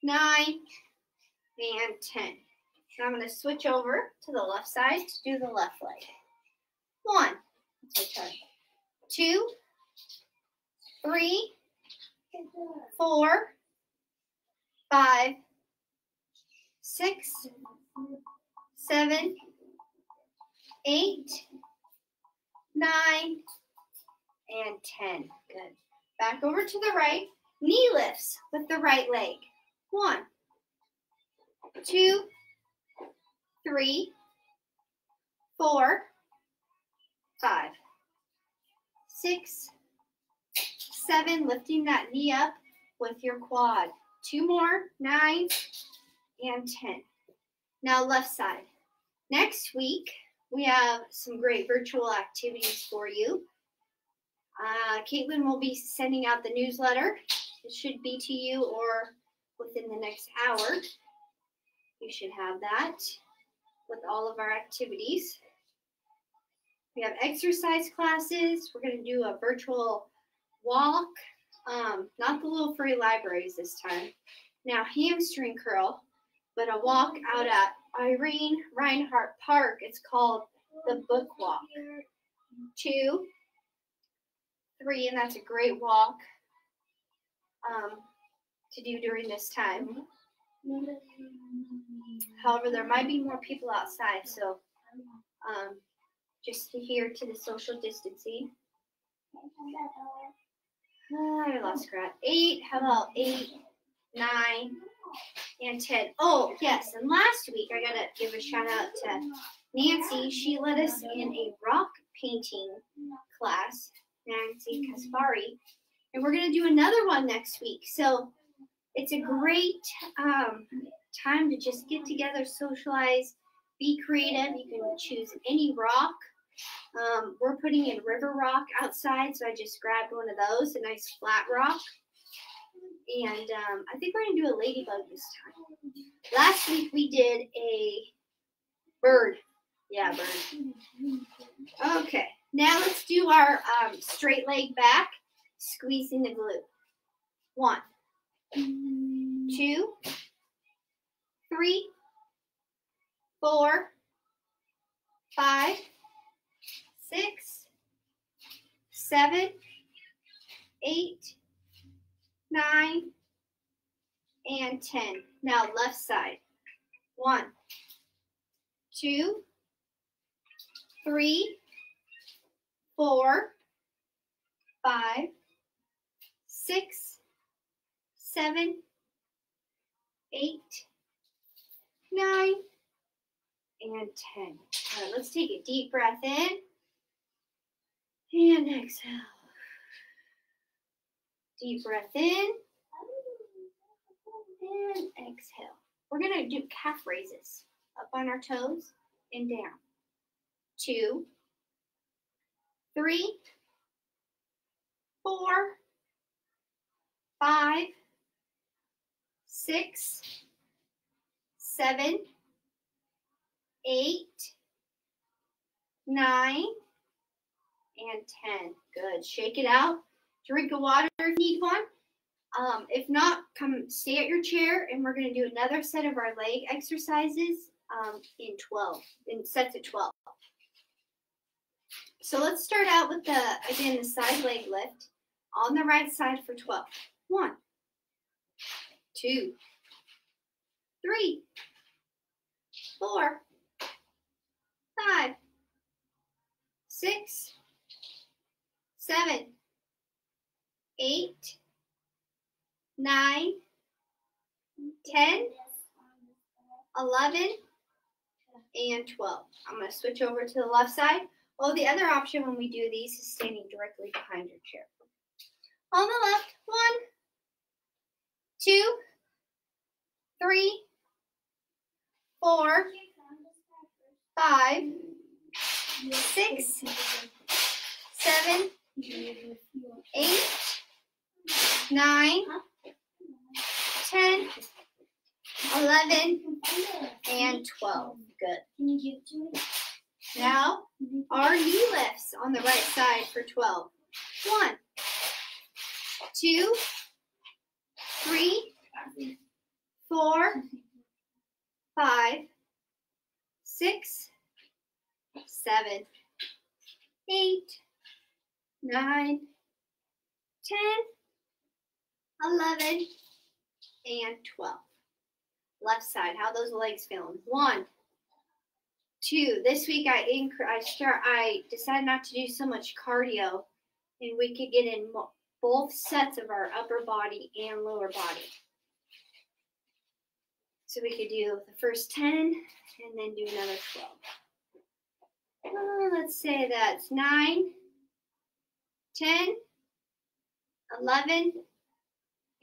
[SPEAKER 1] nine, and ten. Now I'm going to switch over to the left side to do the left leg. One, two, three, four, five, six, seven, eight, nine, and ten. Good. Back over to the right. Knee lifts with the right leg. One, two, three, four, five, six, seven, lifting that knee up with your quad. Two more, nine, and 10. Now left side. Next week, we have some great virtual activities for you. Uh, Caitlin will be sending out the newsletter. It should be to you or within the next hour. You should have that with all of our activities. We have exercise classes. We're going to do a virtual walk, um, not the little free libraries this time. Now, hamstring curl, but a walk out at Irene Rinehart Park. It's called the Book Walk. Two, three, and that's a great walk um, to do during this time. However, there might be more people outside, so um, just adhere to the social distancing. I lost count. Eight. How about eight, nine, and ten? Oh, yes. And last week, I gotta give a shout out to Nancy. She led us in a rock painting class. Nancy Kaspari, and we're gonna do another one next week. So it's a great um, time to just get together, socialize, be creative. You can choose any rock. Um, we're putting in river rock outside, so I just grabbed one of those, a nice flat rock. And um, I think we're gonna do a ladybug this time. Last week we did a bird. Yeah, bird. Okay, now let's do our um, straight leg back, squeezing the glute. One, two, three, four, five, six, seven, eight, nine, and ten. Now left side. One, two, three, four, five, six, seven, eight, nine, and 10. All right, let's take a deep breath in and exhale. Deep breath in and exhale. we're gonna do calf raises. Up on our toes and down. Two, three, four, five, six, seven, eight, nine, and ten. Good. Shake it out. Drink of water if you need one. Um, if not, come stay at your chair and we're going to do another set of our leg exercises um, in 12, in sets of 12. So let's start out with the, again, the side leg lift on the right side for 12. One, two, three, four, five, six, seven, eight, nine, ten, eleven, and 12. I'm going to switch over to the left side. Well, the other option when we do these is standing directly behind your chair. On the left, one, two, three, four, five, six, seven, eight, nine, ten, eleven, and 12. Good. Now, our knee lifts on the right side for 12. One, two, three, four, five, six, seven, eight, nine, ten, eleven, and 12. Left side, how those legs feeling? One, two. This week I incre- I start I decided not to do so much cardio, and we could get in both sets of our upper body and lower body. So we could do the first ten and then do another twelve. Uh, let's say that's nine, ten, eleven,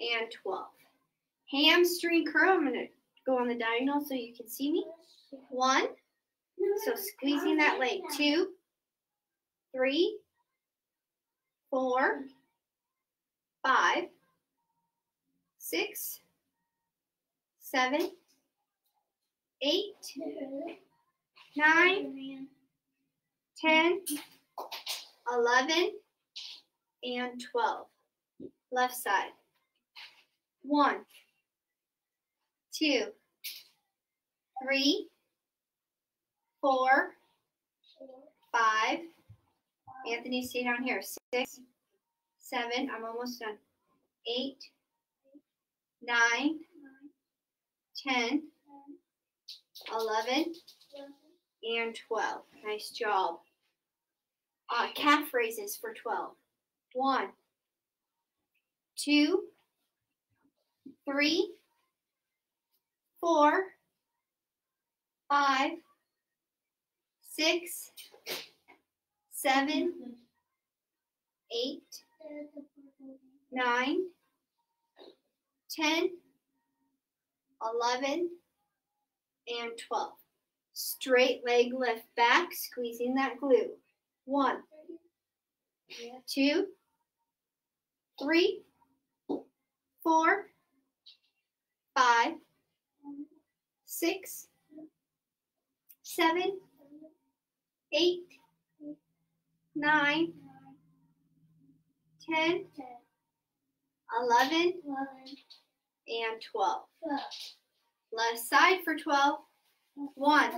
[SPEAKER 1] and twelve. Hamstring curl. I'm gonna go on the diagonal so you can see me. One. So squeezing that leg. Two, three, four, five, six, seven, eight, nine, ten, eleven, and twelve. Left side. One, two, three, four, five. Anthony, stay down here. Six, seven. I'm almost done. Eight, nine, ten, eleven, and twelve. Nice job. Uh, calf raises for twelve. One, two, three, four, five, six, seven, eight, nine, ten, eleven, and twelve. Straight leg lift back, squeezing that glute. One, two, three, four, five, six, seven, eight, nine, ten, eleven, and twelve. Left side for twelve. One,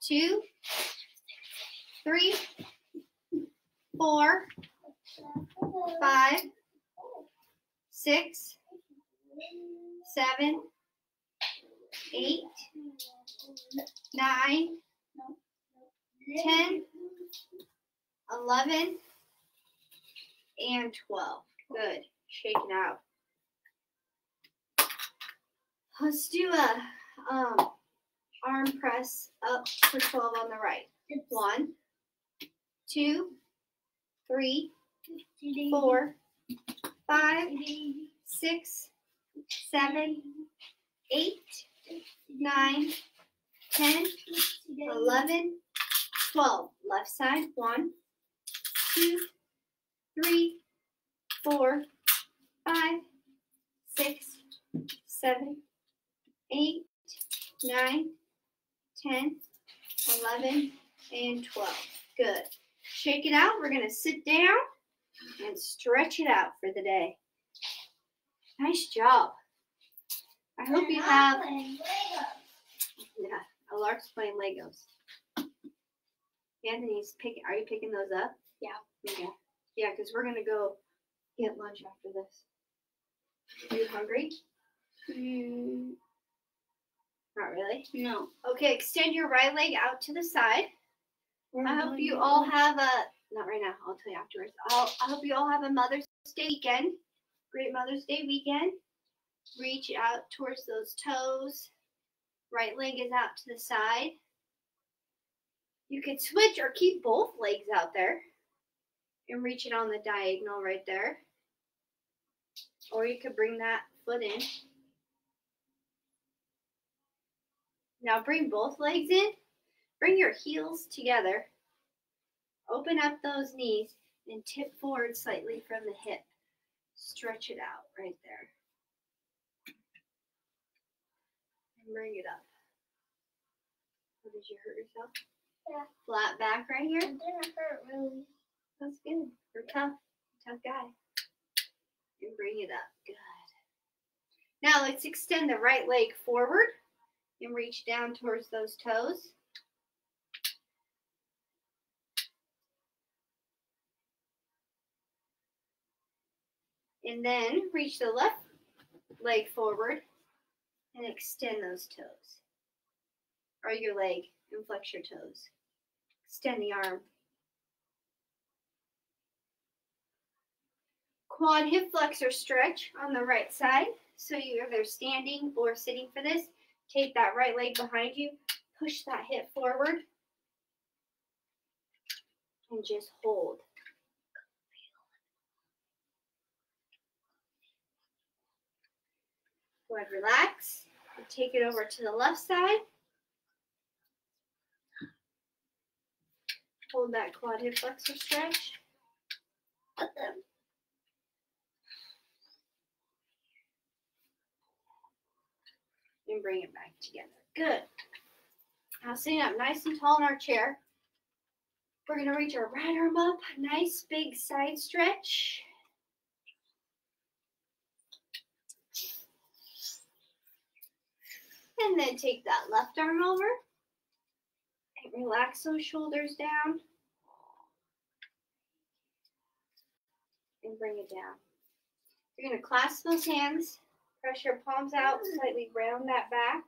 [SPEAKER 1] two, three, four, five, six, seven, eight, nine, ten, eleven, and twelve. Good. Shake it out. Let's do a um, arm press up for 12 on the right. One, two, three, four, five, six, seven, eight, nine, ten, eleven, twelve. Left side. One, two, three, four, five, six, seven, eight, nine, ten, eleven, and 12. Good. Shake it out. We're going to sit down and stretch it out for the day. Nice job. I hope you have. Yeah, Alaric's playing Legos. Anthony's picking. Are you picking those up?
[SPEAKER 3] Yeah.
[SPEAKER 1] Okay. Yeah, because we're gonna go get lunch after this. Are you hungry?
[SPEAKER 3] Mm,
[SPEAKER 1] Not really.
[SPEAKER 3] no.
[SPEAKER 1] Okay, extend your right leg out to the side. I hope you all have a not right now. I'll tell you afterwards. I'll, I hope you all have a Mother's Day weekend. Great Mother's Day weekend. Reach out towards those toes. Right leg is out to the side. You could switch or keep both legs out there and reach it on the diagonal right there. Or you could bring that foot in. Now bring both legs in. Bring your heels together. Open up those knees and tip forward slightly from the hip. Stretch it out right there. And bring it up. Oh, did you hurt yourself?
[SPEAKER 2] Yeah.
[SPEAKER 1] Flat back right here.
[SPEAKER 2] It didn't hurt really.
[SPEAKER 1] That's good. You're tough. Tough guy. And bring it up. Good. Now let's extend the right leg forward and reach down towards those toes. And then reach the left leg forward and extend those toes. Or your leg and flex your toes. Extend the arm. Quad hip flexor stretch on the right side. So you're either standing or sitting for this. Take that right leg behind you, push that hip forward, and just hold. Go ahead, relax. And take it over to the left side. Hold that quad hip flexor stretch. and bring it back together. Good. Now sitting up nice and tall in our chair. We're going to reach our right arm up. Nice big side stretch. And then take that left arm over. And relax those shoulders down. And bring it down. You're going to clasp those hands Press your palms out, slightly round that back.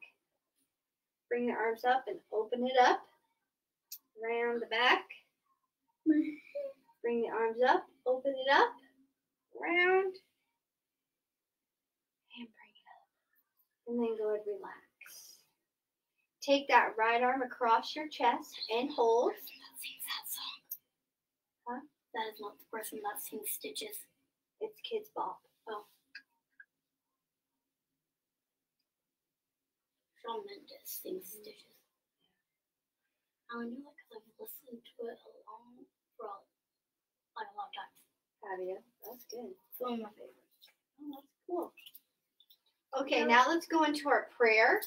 [SPEAKER 1] Bring the arms up and open it up. Round the back. Bring the arms up, open it up, round, and bring it up. And then go ahead and relax. Take that right arm across your chest and hold.
[SPEAKER 3] That sings that song.
[SPEAKER 1] Huh?
[SPEAKER 3] That is not the person that sings Stitches.
[SPEAKER 1] It's Kidz Bop. Oh.
[SPEAKER 3] Shawn Mendes sings mm-hmm. Stitches. I know that because I've listened to it a long, for a, like a long time.
[SPEAKER 1] Have you? That's good.
[SPEAKER 3] It's one of my favorites.
[SPEAKER 1] Oh, that's cool. Okay, now let's go into our prayer.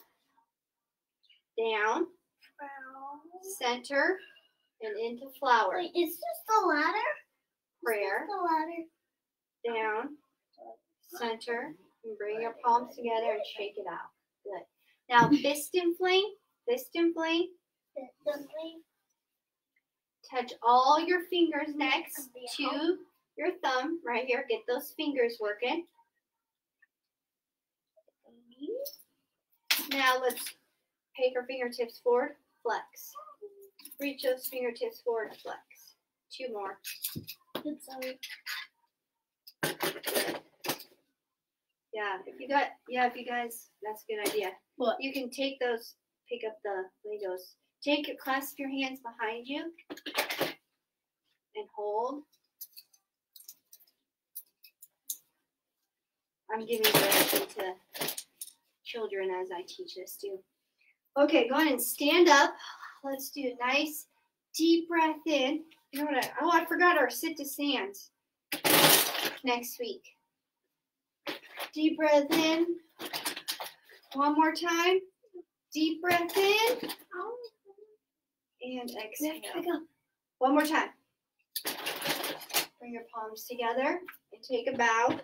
[SPEAKER 1] Down, center, and into flower.
[SPEAKER 2] Wait, is this the ladder?
[SPEAKER 1] Prayer,
[SPEAKER 2] The ladder.
[SPEAKER 1] down, center, and bring your palms together and shake it out. Good. Now fist and flame, fist and flame.
[SPEAKER 2] The, the thing.
[SPEAKER 1] Touch all your fingers next to your thumb right here. Get those fingers working. Now let's take our fingertips forward, flex. Reach those fingertips forward, flex. Two more. Yeah, if you got, yeah, if you guys, that's a good idea.
[SPEAKER 3] What?
[SPEAKER 1] You can take those, pick up the Legos. Take it, clasp your hands behind you, and hold. I'm giving direction to children as I teach this too. Okay, go ahead and stand up. Let's do a nice deep breath in. You know what? I, oh, I forgot our sit to stand next week. Deep breath in. One more time. Deep breath in. And exhale. One more time. Bring your palms together and take a bow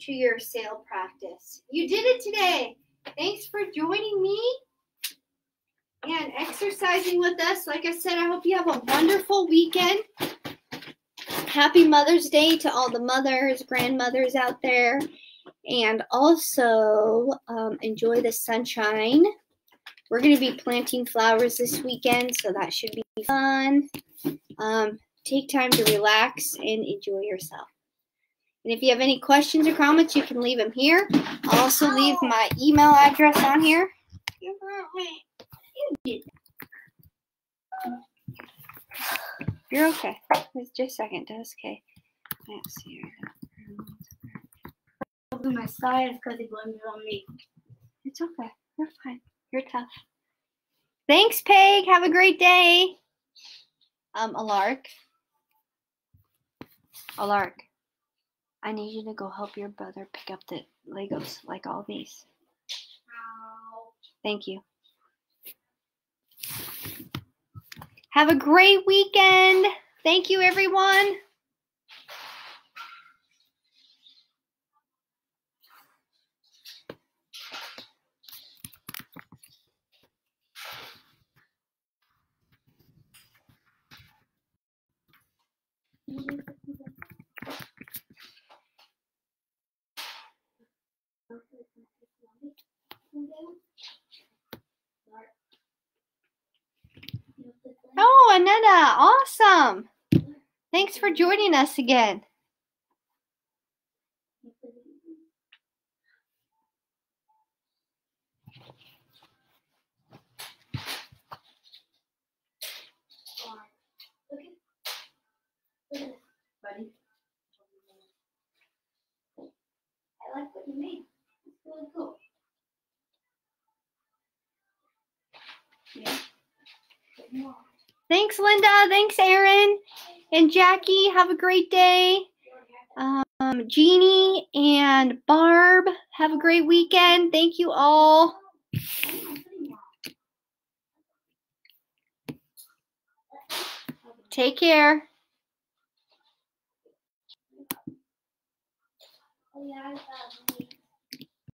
[SPEAKER 1] to your SAIL practice. You did it today. Thanks for joining me and exercising with us. Like I said, I hope you have a wonderful weekend. Happy Mother's Day to all the mothers, grandmothers out there. And also um, enjoy the sunshine. We're going to be planting flowers this weekend, so that should be fun. Um, take time to relax and enjoy yourself. And if you have any questions or comments, you can leave them here. I'll also leave my email address on here. You're okay. It's just a second. That's okay. Let's see.
[SPEAKER 3] Open my side because he blamed it on me.
[SPEAKER 1] It's okay. You're fine. You're tough. Thanks, Peg. Have a great day. Um, Alaric. Alaric. I need you to go help your brother pick up the Legos, like all these. Thank you. Have a great weekend. Thank you, everyone. Oh, Anetta, awesome. Thanks for joining us again.
[SPEAKER 3] Buddy.
[SPEAKER 1] I like what you made. It's really cool. Thanks, Linda. Thanks, Aaron. And Jackie, have a great day. Um, Jeannie and Barb, have a great weekend. Thank you all. Take care.
[SPEAKER 2] Oh, yeah.